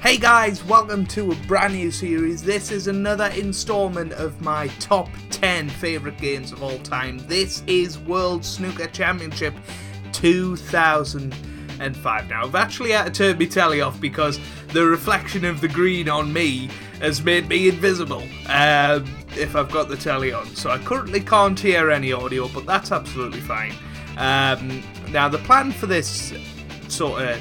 Hey guys, welcome to a brand new series. This is another installment of my top 10 favourite games of all time. This is World Snooker Championship 2005. Now, I've actually had to turn my telly off because the reflection of the green on me has made me invisible um, if I've got the telly on. So I currently can't hear any audio, but that's absolutely fine. Um, now, the plan for this sort of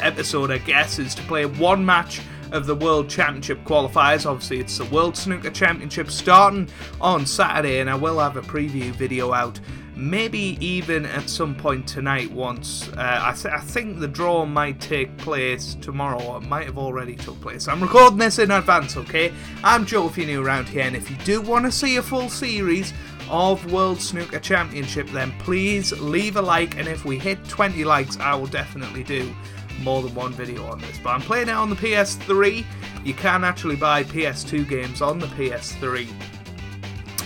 episode, I guess, is to play one match of the World Championship qualifiers. Obviously, it's the World Snooker Championship starting on Saturday, and I will have a preview video out. Maybe even at some point tonight. Once uh, I, th- I, think the draw might take place tomorrow, or it might have already took place. I'm recording this in advance, okay? I'm Joe if you're new around here, and if you do want to see a full series of World Snooker Championship, then please leave a like, and if we hit 20 likes, I will definitely do more than one video on this. But I'm playing it on the PS3. You can actually buy PS2 games on the PS3.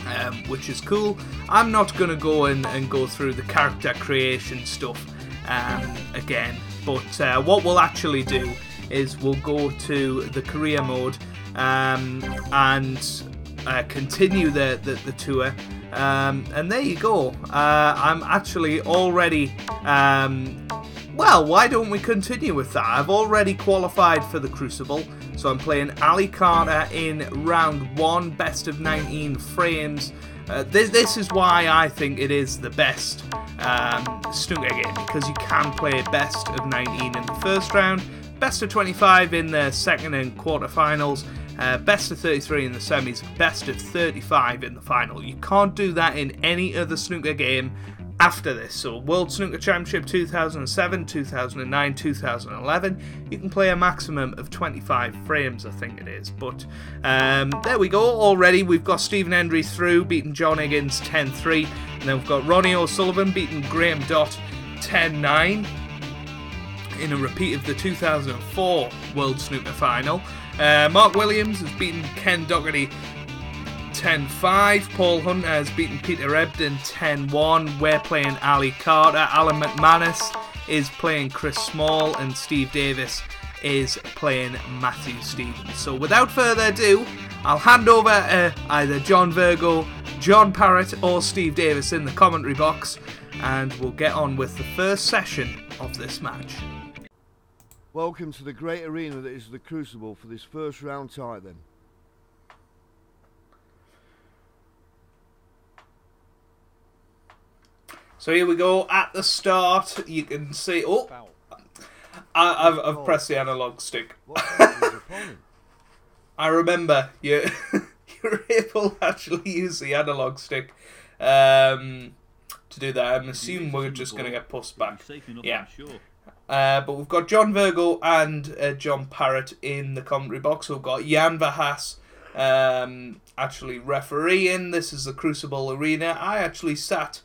Um, which is cool. I'm not going to go in and go through the character creation stuff um, again, but uh, what we'll actually do is we'll go to the career mode um, and uh, continue the, the, the tour. Um, and there you go. Uh, I'm actually already um, well, why don't we continue with that? I've already qualified for the Crucible, so I'm playing Ali Carter in round one, best of 19 frames. Uh, this, this is why I think it is the best um, snooker game, because you can play best of 19 in the first round, best of 25 in the second and quarterfinals, uh, best of 33 in the semis, best of 35 in the final. You can't do that in any other snooker game after this. So, World Snooker Championship 2007, 2009, 2011, you can play a maximum of 25 frames, I think it is. But um, there we go. Already, we've got Stephen Hendry through, beating John Higgins 10 3. And then we've got Ronnie O'Sullivan beating Graham Dott 10 9 in a repeat of the 2004 World Snooker Final. Uh, Mark Williams has beaten Ken Doherty 10 5. Paul Hunter has beaten Peter Ebdon 10 1. We're playing Ali Carter. Alan McManus is playing Chris Small, and Steve Davis is playing Matthew Stevens. So without further ado, I'll hand over to either John Virgo, John Parrott, or Steve Davis in the commentary box, and we'll get on with the first session of this match. Welcome to the great arena that is the Crucible for this first round tie then. So here we go. At the start, you can see. Oh, I, have I've pressed the analog stick. I remember you you're able to actually use the analog stick um, to do that. I'm assuming we're just going to get pushed back. Yeah. Uh, but we've got John Virgo and uh, John Parrott in the commentary box. We've got Jan Verhaas um, actually refereeing. This is the Crucible Arena. I actually sat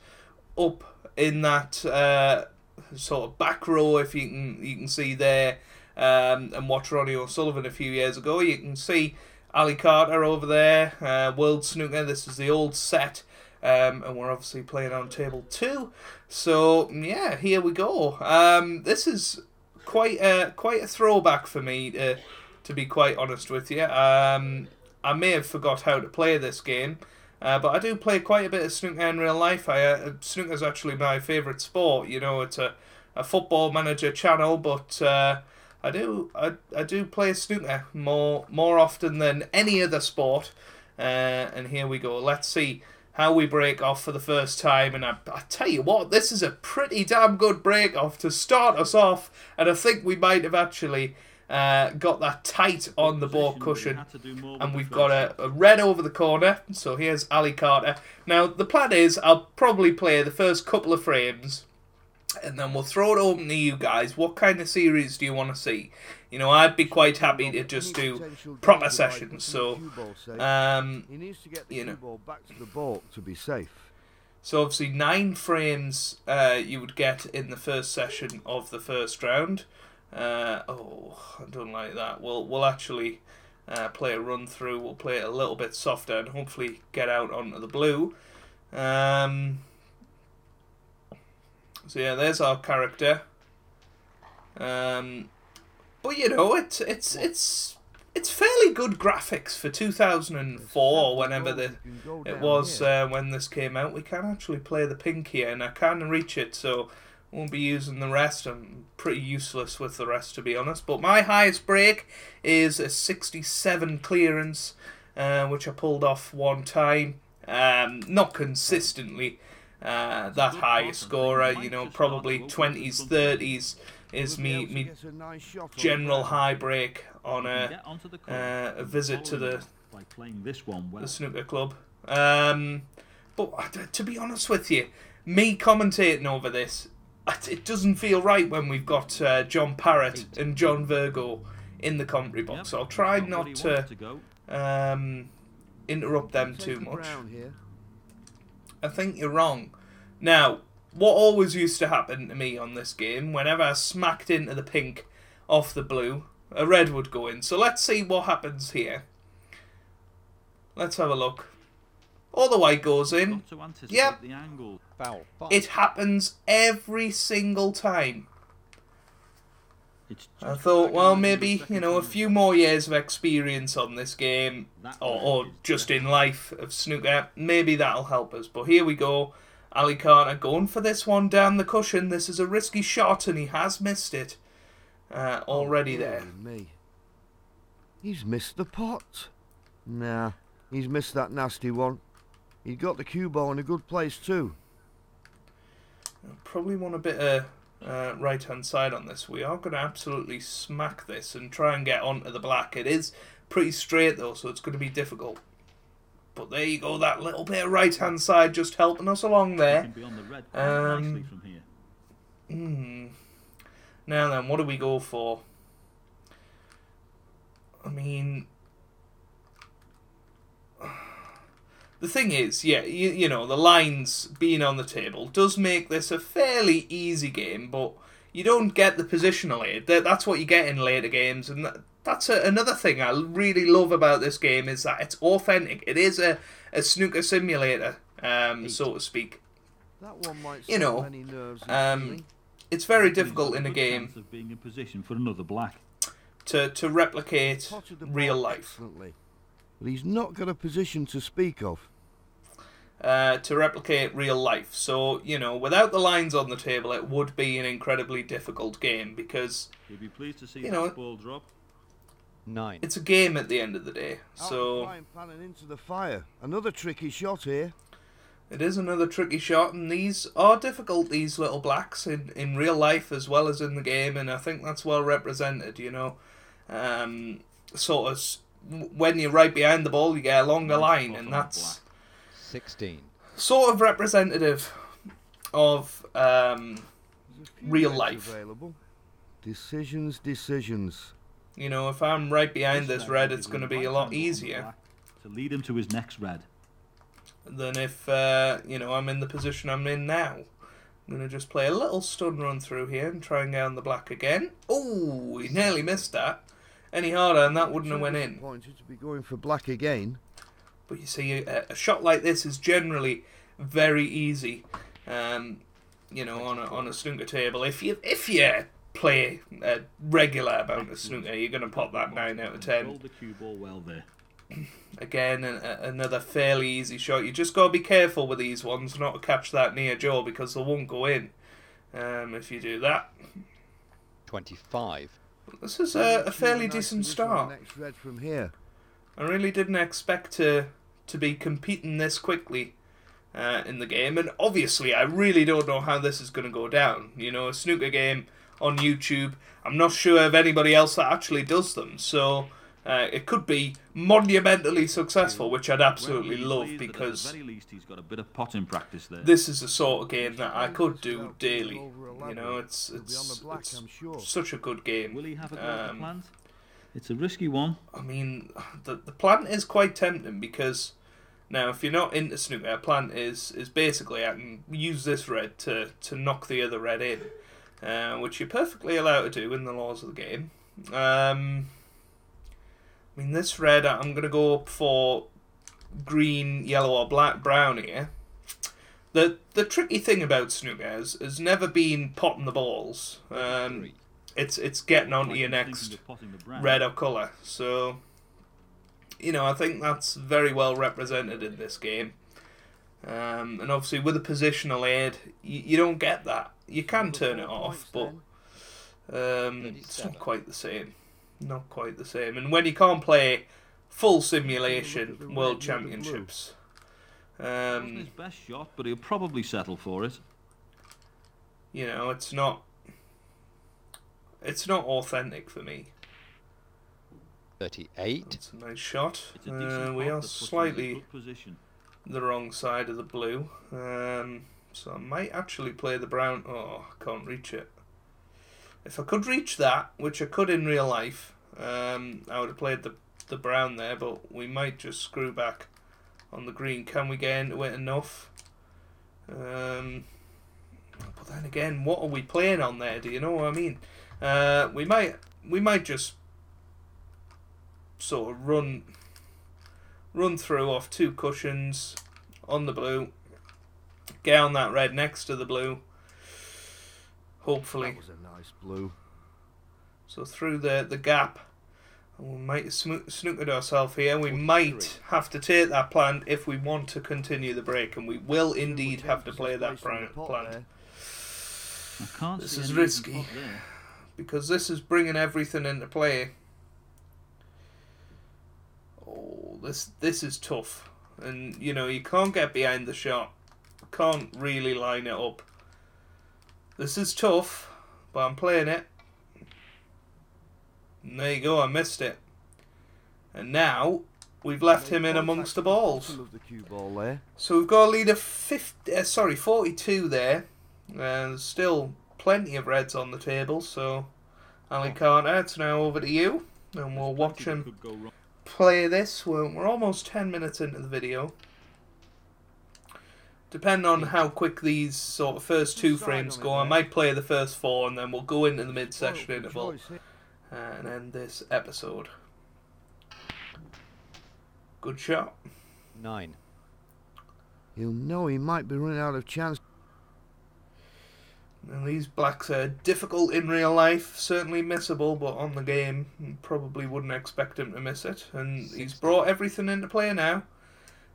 up in that uh, sort of back row, if you can you can see there, um, and watch Ronnie O'Sullivan a few years ago. You can see Ali Carter over there, uh, World Snooker. This is the old set. Um, and we're obviously playing on table two. So yeah, here we go. Um, this is quite a quite a throwback for me, to, to be quite honest with you. Um, I may have forgot how to play this game. Uh, but I do play quite a bit of snooker in real life. I, uh, snooker's actually my favourite sport. You know, it's a, a football manager channel, but uh, I do I, I do play snooker more more often than any other sport. Uh, and here we go. Let's see how we break off for the first time. And I, I tell you what, this is a pretty damn good break off to start us off. And I think we might have actually uh, got that tight on the ball cushion, and we've got a, a, red over the corner. So here's Ali Carter. Now the plan is I'll probably play the first couple of frames, and then we'll throw it open to you guys. What kind of series do you want to see? You know, I'd be quite happy to just do proper sessions. So, um, you know, back to the ball to be safe. So obviously nine frames uh, you would get in the first session of the first round. Uh, oh, I don't like that. We'll we'll actually uh, play a run through. We'll play it a little bit softer and hopefully get out onto the blue. Um, so yeah, there's our character. Um, but you know, it's it's it's it's fairly good graphics for 2004, whenever the it was uh, when this came out. We can actually play the pink here, and I can reach it, so won't be using the rest. I'm pretty useless with the rest, to be honest. But my highest break is a 67 clearance, uh, which I pulled off one time. Um, not consistently uh, that high scorer, you know, probably 20s, 30s is me me general high break on a, uh, a visit to the the snooker club. Um, but to be honest with you, me commentating over this, it doesn't feel right when we've got uh, John Parrott and John Virgo in the commentary box. So I'll try not to um, interrupt them too much. I think you're wrong. Now, what always used to happen to me on this game, whenever I smacked into the pink off the blue, a red would go in. So let's see what happens here. Let's have a look. All the white goes in. Yep. It happens every single time. I thought, well, maybe, you know, a few more years of experience on this game, or, or just in life of snooker, maybe that'll help us. But here we go. Ali Carter going for this one down the cushion. This is a risky shot, and he has missed it uh, already oh, there. Me. He's missed the pot. Nah, he's missed that nasty one. He's got the cue ball in a good place too. Probably want a bit of uh, right hand side on this. We are going to absolutely smack this and try and get onto the black. It is pretty straight though, so it's going to be difficult. But there you go, that little bit of right hand side just helping us along there. Um, hmm. Now then, what do we go for? I mean, the thing is, yeah, you, you know, the lines being on the table does make this a fairly easy game, but you don't get the positional aid. That's what you get in later games, and that's a, another thing I really love about this game is that it's authentic. It is a, a snooker simulator, um, so to speak. you know, um, it's very difficult in a game of being in position for another black to to replicate real life. But he's not got a position to speak of. Uh, to replicate real life. So, you know, without the lines on the table, it would be an incredibly difficult game because. You'd be pleased to see you know, ball drop. Nine. It's a game at the end of the day. So planning into the fire. Another tricky shot here. It is another tricky shot, and these are difficult. These little blacks in in real life as well as in the game, and I think that's well represented. You know, um, sort of when you're right behind the ball, you get a longer line, and that's sixteen. Sort of representative of um, real life. Available. Decisions, decisions. You know, if I'm right behind this red, it's going to be a lot easier. To lead him to his next red. Than if, uh, you know, I'm in the position I'm in now. I'm going to just play a little stun run through here and try and get on the black again. Oh, he nearly missed that. Any harder and that wouldn't have went in. to be going for black again. But you see, a, a shot like this is generally very easy. Um, you know, on a on a snooker table, if you if you play a regular amount of snooker, you're going to pop that 9 out of 10. the cue ball well there. Again, a, another fairly easy shot. You just got to be careful with these ones not to catch that near jaw because they won't go in um, if you do that. 25. This is a, a fairly decent start. Next red from here. I really didn't expect to to be competing this quickly uh, in the game, and obviously I really don't know how this is going to go down. You know, a snooker game on YouTube. I'm not sure of anybody else that actually does them, so uh, it could be monumentally successful, which I'd absolutely love because at the very least he's got a bit of potting practice there. This is the sort of game that I could do daily. You know, it's it's, it's such a good game. Will he have a um? It's a risky one. I mean, the the plant is quite tempting because. Now, if you're not into snooker, a plant is is basically I can use this red to, to knock the other red in uh, which you're perfectly allowed to do in the laws of the game. Um, I mean, this red, I'm going to go up for green, yellow, or black, brown here. The the tricky thing about snooker has, has never been potting the balls. Um, it's it's getting onto your next of potting the brown. red or colour. So, you know, I think that's very well represented in this game. Um, and obviously, with a positional aid, you, you don't get that. You can turn it off, but um, it's not quite the same. Not quite the same. And when you can't play full simulation world red, not the blue. championships, Wasn't his um, best shot, but he'll probably settle for it. you know, it's not. It's not authentic for me. 38. It's a nice shot. A Uh, we are that puts him in a slightly position. the wrong side of the blue. Um, so I might actually play the brown. Oh, I can't reach it. If I could reach that, which I could in real life, um, I would have played the the brown there. But we might just screw back on the green. Can we get into it enough? Um, but then again, what are we playing on there? Do you know what I mean? Uh, we might we might just sort of run run through off two cushions on the blue, get on that red next to the blue. Hopefully, That was a nice blue. so through the the gap, and we might smo- snookered ourselves here. We might have to take that plant if we want to continue the break, and we will indeed have to play that Placing the plant, pot plant there. I can't This is risky. even pot there. because this is bringing everything into play. Oh, this this is tough, and you know you can't get behind the shot, can't really line it up. This is tough, but I'm playing it. And there you go, I missed it. And now we've left him in amongst the balls. Of the cue ball there. So we've got a lead of 50, uh, sorry, 42 there. And there's still plenty of reds on the table, so Ali Carter, it's now over to you. And we'll watch him could go wrong. play this. We're, we're almost 10 minutes into the video. Depending on how quick these sort of first two Decide frames go, I might play the first four and then we'll go into the mid session interval and end this episode. Good shot. 9. He'll know he might be running out of chance. And these blacks are difficult in real life, certainly missable, but on the game, probably wouldn't expect him to miss it. And he's brought everything into play now.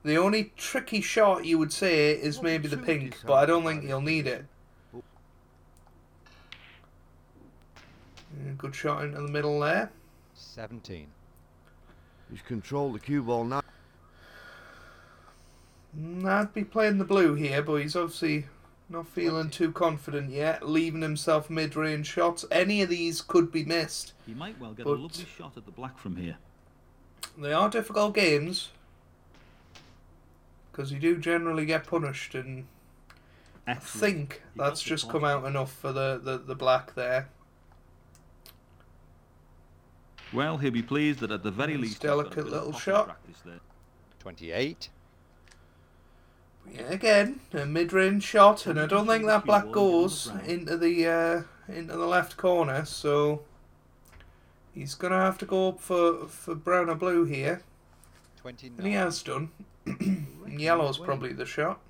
The only tricky shot you would say is What maybe the pink, but I don't think this he'll need it. Good shot into the middle there. 17. He's controlled the cue ball now. Mm, I'd be playing the blue here, but he's obviously not feeling Twenty. too confident yet, leaving himself mid-range shots. Any of these could be missed. He might well get a lovely shot at the black from here. They are difficult games because you do generally get punished, and I think You that's just come out enough for the, the, the black there. Well, he'll be pleased that at the very Nice least. he's got a delicate little shot. 28. Yeah, again, a mid-range shot, and I don't think that black Cue ball, get on the goes into the uh, into the left corner, so he's gonna have to go up for for brown or blue here, 29. and he has done. And Yellow's probably the shot.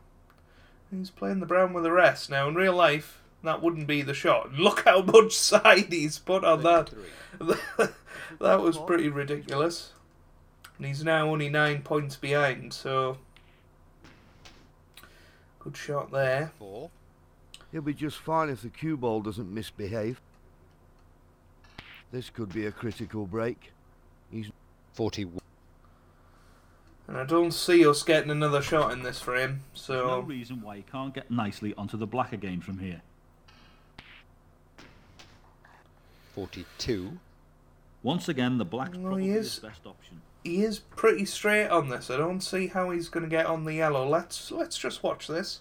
He's playing the brown with the rest now. In real life, that wouldn't be the shot. Look how much side he's put on that. that was pretty ridiculous. And he's now only nine points behind, so good shot there. 4. He'll be just fine if the cue ball doesn't misbehave. This could be a critical break. He's 41. And I don't see us getting another shot in this frame, There's no so reason why he can't get nicely onto the black again from here. 42. Once again, the black's No, probably he his is. best option. he is pretty straight on this. I don't see how he's going to get on the yellow. Let's let's just watch this.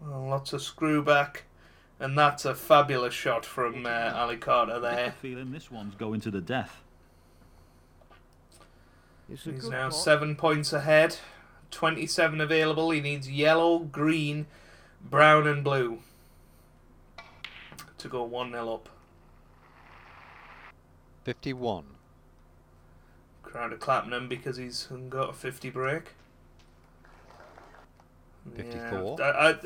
Well, lots of screw back, and that's a fabulous shot from uh, Ali Carter I get there. feeling this one's going to the death. It's He's now pot. seven points ahead. 27 available. He needs yellow, green, brown, and blue to go 1 0 up. 51. Crowd are clapping him because he's got a 50 break. 54. Yeah, I, I,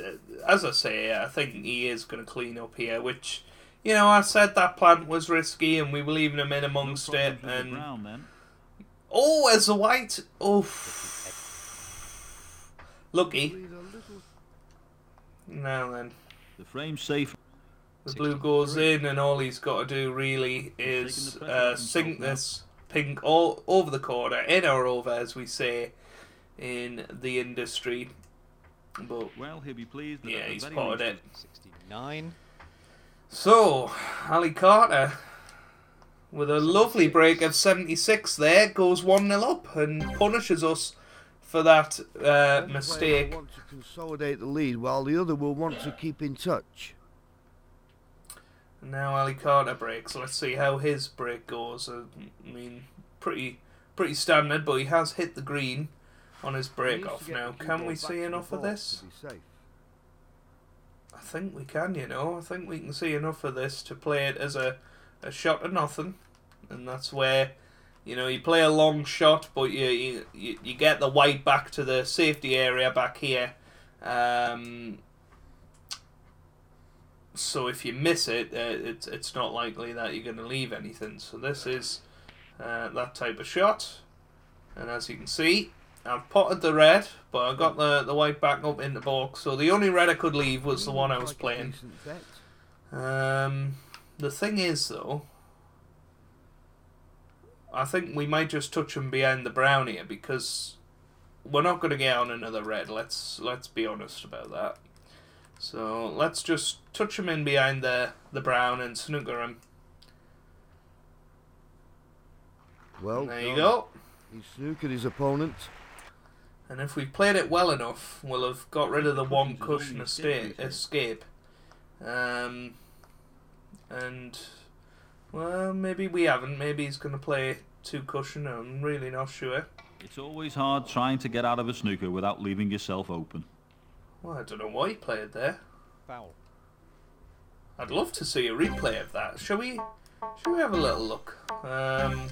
as I say, I think he is going to clean up here, which, you know, I said that plant was risky and we were leaving him in amongst problems it. And brown oh, as a white, oh, lucky. Breathe a little Now then, The frame's safe. the blue goes in, and all he's got to do really is taking the pressure uh, sink this pink all over the corner, in or over, as we say in the industry. But Well, he'll be pleased that yeah, he's very spotted it. 69. So, Ali Carter, with a lovely break of 76 there, goes 1 0 up and punishes us for that uh, One mistake. will want to consolidate the lead while the other will want to keep in touch. Now Ali Carter breaks. Let's see how his break goes. Uh, I mean, pretty pretty standard, but he has hit the green on his break off. Now, can we see enough of this? to be safe. I think we can, you know. I think we can see enough of this to play it as a, a shot to nothing. And that's where, you know, you play a long shot, but you, you, you, get the white back to the safety area back here. Um, so if you miss it, uh, it's, it's not likely that you're going to leave anything. So this is uh, that type of shot. And as you can see, I've potted the red, but I got the, the white back up in the box. So the only red I could leave was the one I was playing. Um, the thing is, though, I think we might just touch him behind the brown here because we're not going to get on another red. Let's let's be honest about that. So let's just touch him in behind the the brown and snooker him. Well, there you go. He snookered his opponent. And if we've played it well enough, we'll have got rid of the one cushion escape. escape, escape. Um, and well, maybe we haven't. Maybe he's going to play two cushion. I'm really not sure. It's always hard trying to get out of a snooker without leaving yourself open. Well, I don't know why he played there. Foul. I'd love to see a replay of that. Shall we? Shall we have a little look? Um,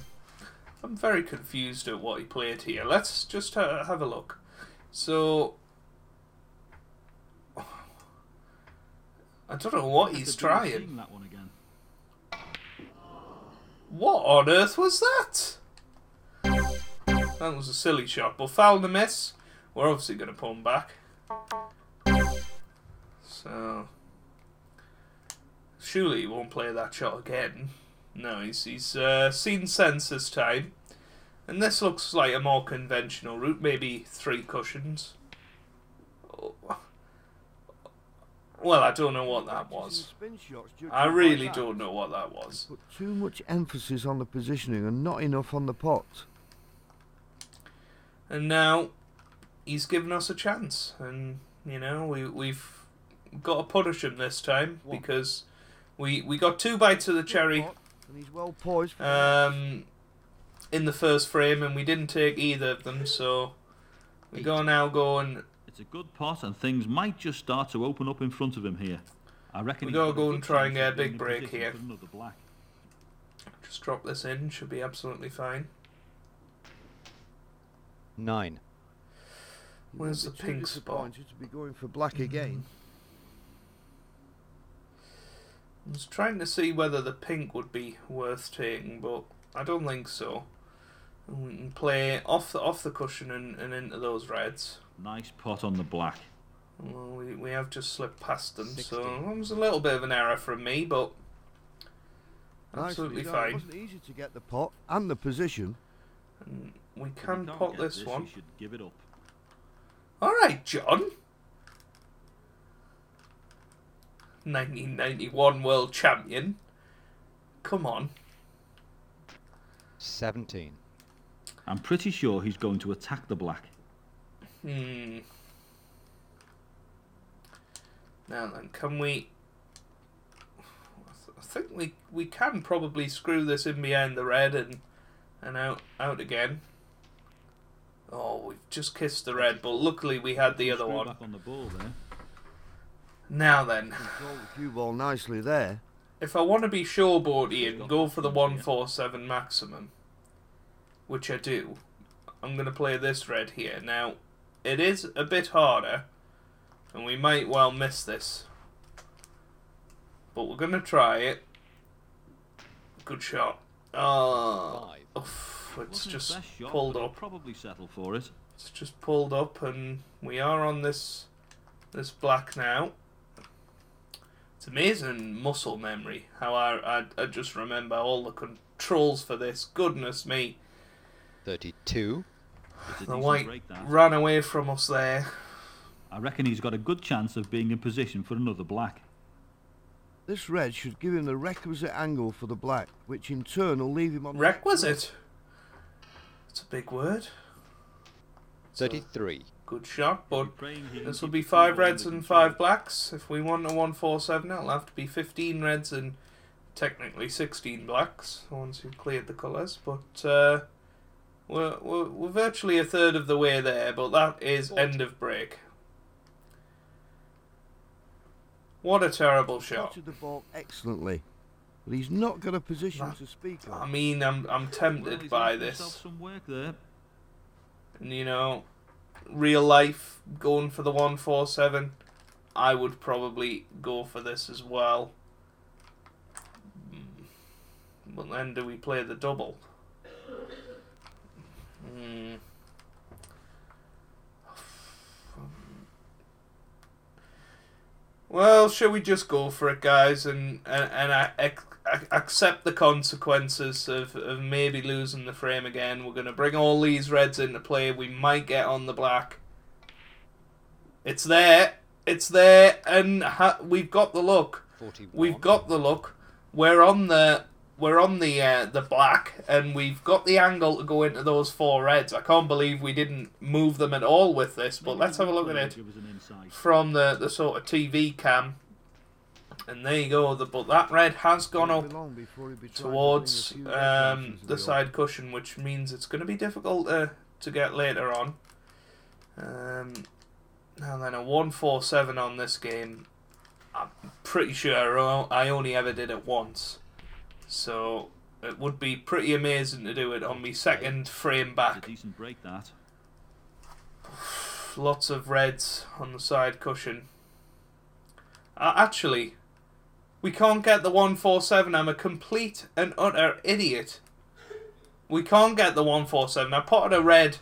I'm very confused at what he played here. Let's just ha- have a look. So, I don't know what he's Could do with trying. that one again. What on earth was that? That was a silly shot, but foul the miss. We're obviously going to pull him back. So, surely he won't play that shot again. No, he's he's uh, seen sense this time, and this looks like a more conventional route. Maybe three cushions. Oh. Well, I don't know what that was. spin shots judged I really don't know what that was. Put too much emphasis on the positioning and not enough on the pot. And now he's given us a chance, and you know we we've got to punish him this time because we we got two bites of the cherry and he's well poised. For the um, in the first frame, and we didn't take either of them. So we go now going. It's a good pot, and things might just start to open up in front of him here. I reckon. We he's gotta go and try and get a big break here. black. Just drop this in. Should be absolutely fine. Nine. Where's the pink spot? disappointed to be going for black again. I was trying to see whether the pink would be worth taking, but I don't think so. And we can play off the off the cushion and, and into those reds. Nice pot on the black. Well, we, we have just slipped past them, so 60. it was a little bit of an error from me, but Nicely absolutely done. It fine. wasn't easy to get the pot and the position. And we can pot get this You one. should give it up. All right, John. 1991 world champion. Come on. 17. I'm pretty sure he's going to attack the black. Hmm. Now then, can we? I think we we can probably screw this in behind the red and and out out again. Oh, we've just kissed the red, but luckily we had the other Screw one. Back on the ball there. Now then, cue ball nicely there. if I want to be showboaty and go for the one, yeah. one four seven maximum, which I do, I'm gonna play this red here. Now, it is a bit harder and we might well miss this. But we're gonna try it. Good shot. Oh, oof, it's just shot, pulled up. Probably settle for it. It's just pulled up, and we are on this this black now. It's amazing muscle memory. How I, I I just remember all the controls for this. Goodness me, 32. The white ran away from us there. I reckon he's got a good chance of being in position for another black. This red should give him the requisite angle for the black, which in turn will leave him on the Requisite. It's a big word. 33. Good shot, but Praying he can this will be five reds and five blacks. If we want a one four seven, it'll have to be fifteen reds and technically sixteen blacks once you've cleared the colours. But uh, we're, we're we're virtually a third of the way there. But that is end of break. What a terrible shot! The ball excellently, but he's not got a position That- to speak I of. mean, I'm I'm tempted he's by this. Some work there. And, you know, real life going for the one four seven, I would probably go for this as well. Mm. But then, do we play the double? Hmm. Well, shall we just go for it, guys, and and, and accept the consequences of, of maybe losing the frame again? We're going to bring all these reds into play. We might get on the black. It's there. It's there, and ha- we've got the look. 41. We've got the look. We're on the we're on the uh, the black, and we've got the angle to go into those four reds. I can't believe we didn't move them at all with this. But let's have a look at it will Give us an insight. from the, the sort of TV cam. And there you go. The, but that red has gone up be long before he'll be trying to towards bring a few red um, the side cushion, which means it's going to be difficult to, to get later on. Um, now then, a one four seven on this game. I'm pretty sure I- I only ever did it once, so it would be pretty amazing to do it on my second frame It's a back. decent break that. Lots of reds on the side cushion. Uh, actually, we can't get the 147. I'm a complete and utter idiot. We can't get the 147. I potted a red.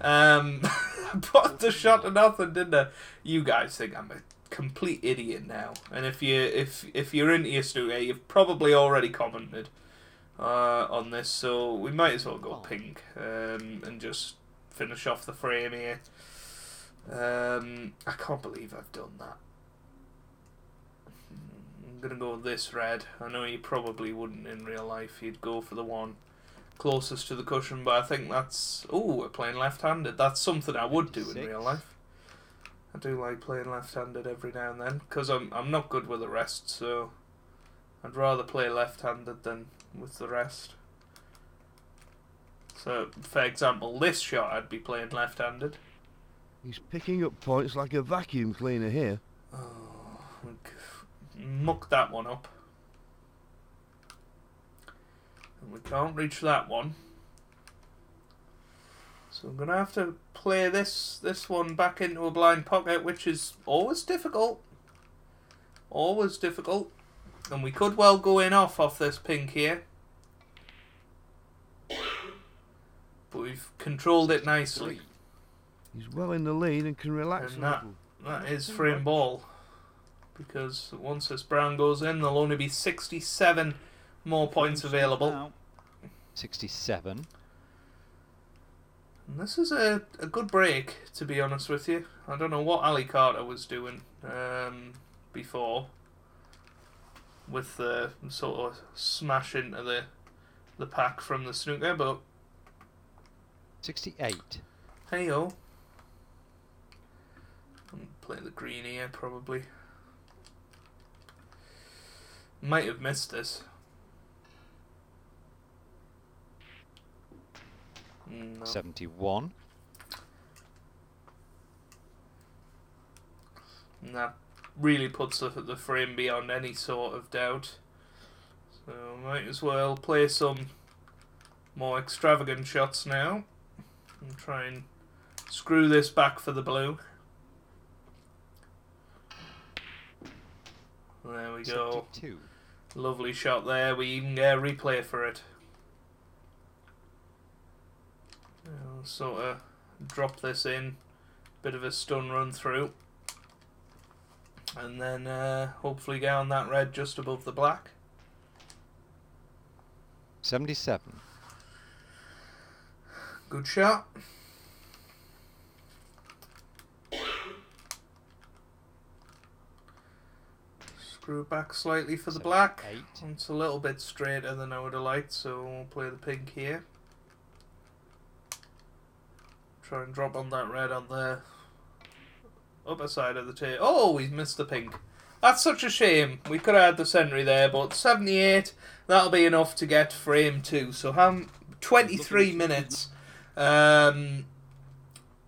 Um, I potted the shot to nothing, didn't I? You guys think I'm a complete idiot now. And if you if if you're into your studio, you've probably already commented uh, on this, so we might as well go pink um, and just finish off the frame here. Um, I can't believe I've done that. I'm gonna go this red. I know you probably wouldn't in real life. You'd go for the one closest to the cushion, but I think that's oh, we're playing left-handed. That's something I would do in real life. I do like playing left-handed every now and then because I'm I'm not good with the rest, so I'd rather play left-handed than with the rest. So, for example, this shot I'd be playing left-handed. He's picking up points like a vacuum cleaner here. Oh, look, muck that one up. And we can't reach that one. So I'm gonna have to play this this one back into a blind pocket, which is always difficult. Always difficult. And we could well go in off off this pink here. But we've controlled it nicely. He's well in the lead and can relax And a that- little. That is frame ball. Because once this brown goes in, there'll only be 67 more points available. 67. And this is a, a good break, to be honest with you. I don't know what Ali Carter was doing um, before with the sort of smash into the the pack from the snooker, but 68. hey yo. I'm playing the green here, probably. Might have missed this. No. 71. And that really puts the, the frame beyond any sort of doubt. So might as well play some more extravagant shots now. And try and screw this back for the blue. There we go. 72. Lovely shot there. We even get a replay for it. I'll sort of drop this in. Bit of a stun run through. And then uh, hopefully get on that red just above the black. 77. Good shot. Screw it back slightly for the black. 78. It's a little bit straighter than I would have liked, so we'll play the pink here. Try and drop on that red on the upper side of the table. Oh, we missed the pink. That's such a shame. We could have had the century there, but 78, that'll be enough to get frame two. So, how 23 minutes. Um,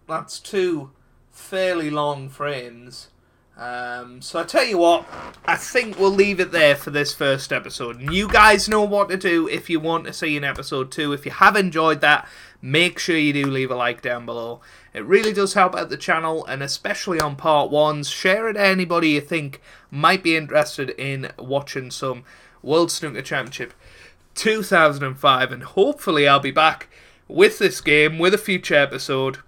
that's two fairly long frames. Um, so I tell you what, I think we'll leave it there for this first episode. And you guys know what to do if you want to see an episode two. If you have enjoyed that, make sure you do leave a like down below. It really does help out the channel, and especially on part ones. Share it to anybody you think might be interested in watching some World Snooker Championship 2005, and hopefully I'll be back with this game with a future episode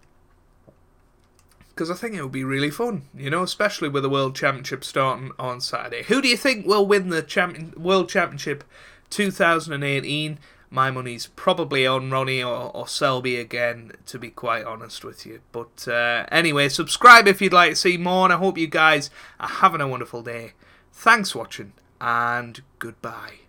because I think it would be really fun, you know, especially with the World Championship starting on Saturday. Who do you think will win the champion, World Championship 2018? My money's probably on Ronnie or, or Selby again, to be quite honest with you. But uh, anyway, subscribe if you'd like to see more, and I hope you guys are having a wonderful day. Thanks for watching, and goodbye.